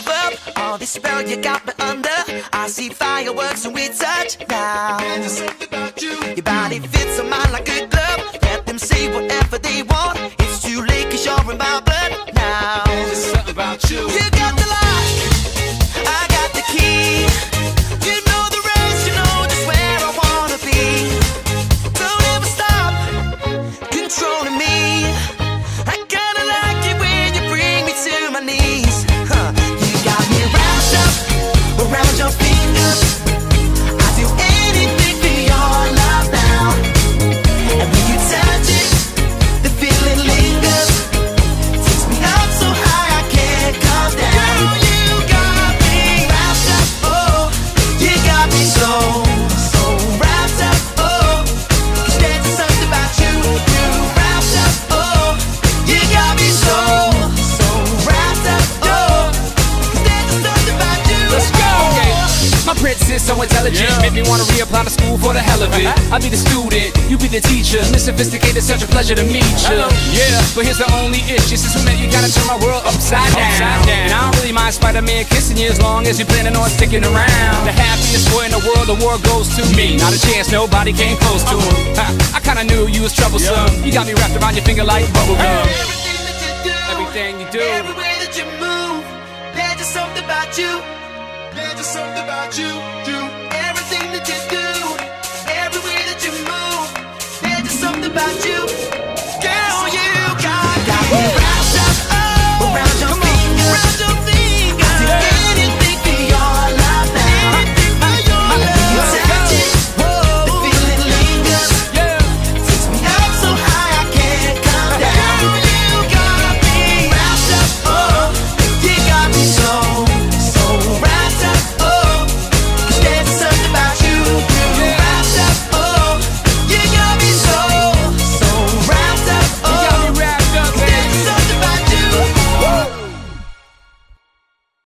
give up. All this spell you got me under. I see fireworks when we touch now. There's something about you. Your body fits My princess so intelligent, make me wanna reapply to school for the hell of it. Uh-huh. I'll be the student, you be the teacher. Miss Sophisticated, such a pleasure to meet you. Yeah, but here's the only issue. Since we met, you gotta turn my world upside down. And I don't really mind Spider-Man kissing you as long as you're planning on sticking around. The happiest boy in the world, the world goes to me. Not a chance, nobody came close to him. Ha, I kinda knew you was troublesome. You got me wrapped around your finger like bubblegum. Everything that you do, Everything you do. every way that you move, there's just something about you. There's something about you, you. Everything that you do, every way that you move, there's just something about you.